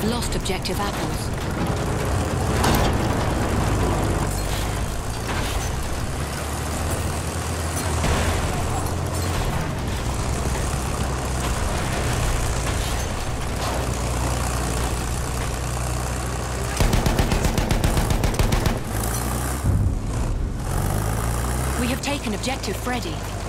have lost objective apples. We have taken objective Freddy.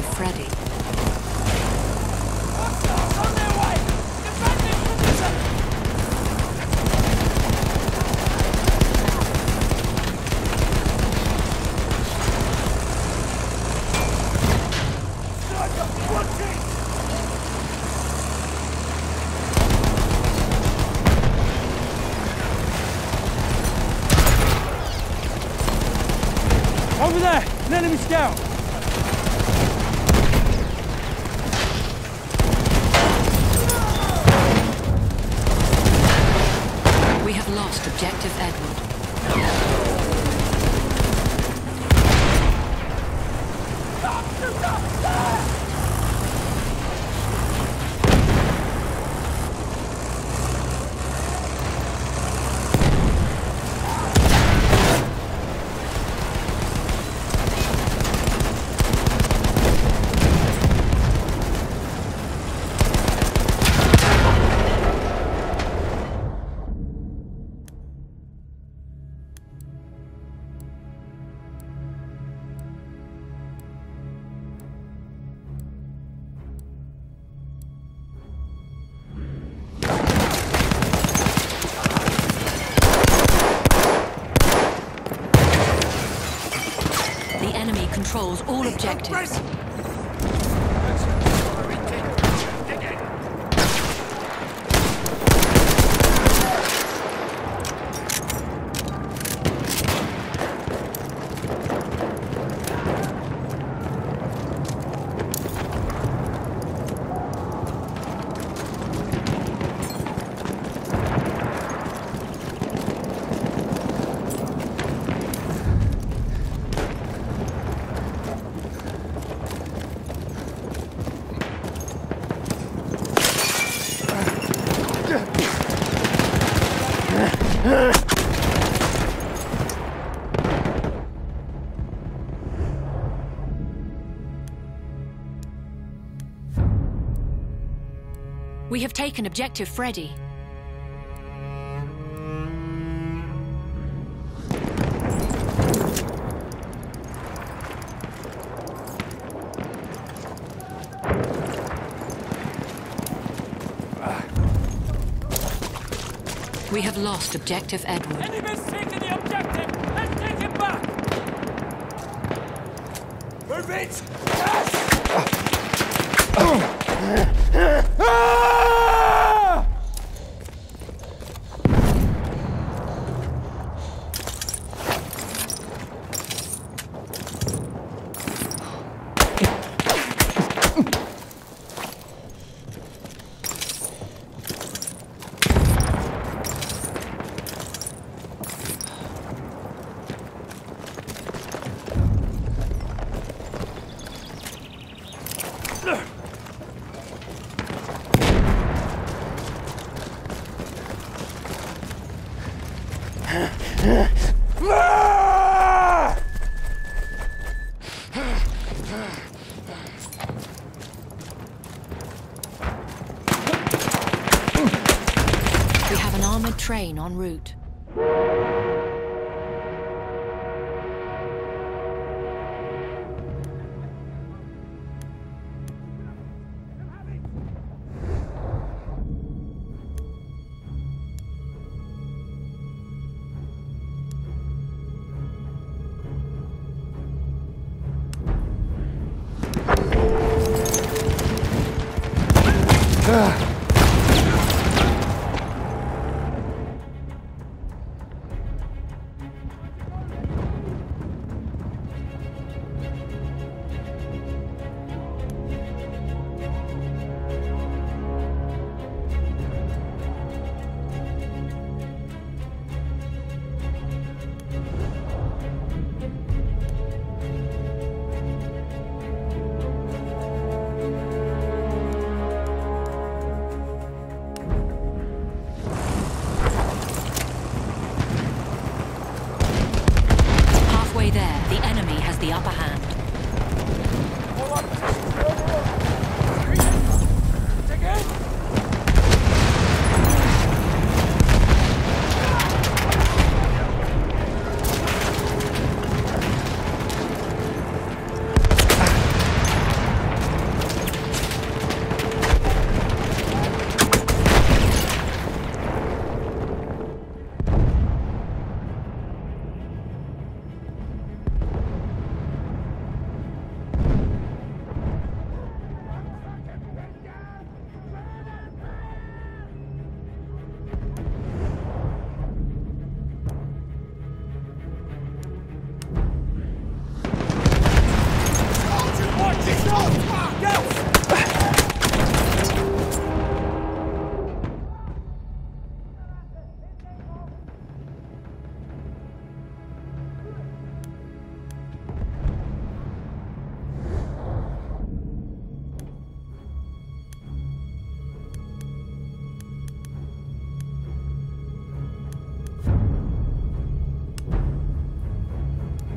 Objective Freddy. Over there! An enemy scout! Edward. All objectives. We have taken objective Freddy. We have lost objective Edward. The objective! Let's take him back! Move it! Yes!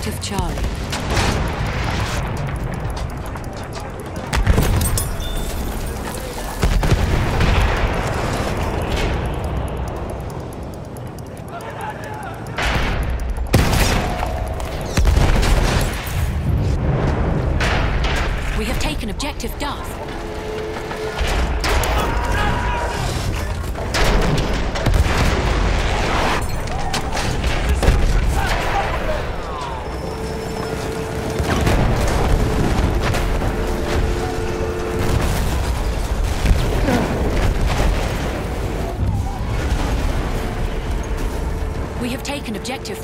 Objective Charlie.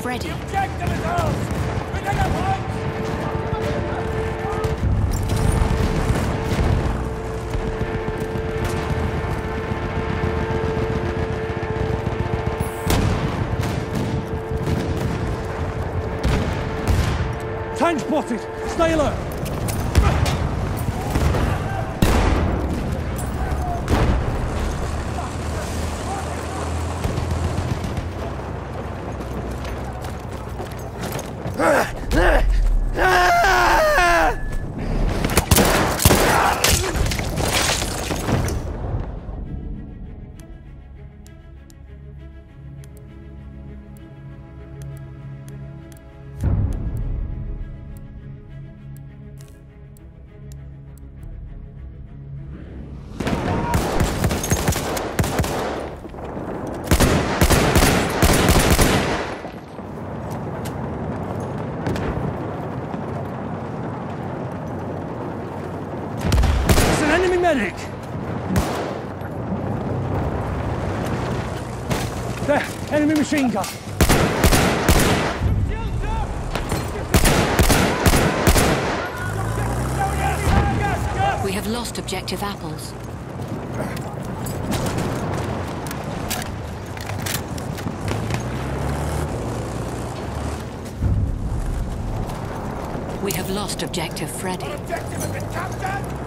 Point! Tank spotted! Stay alert! Medic! There, enemy machine gun. We have lost objective apples. We have lost objective Freddy. Objective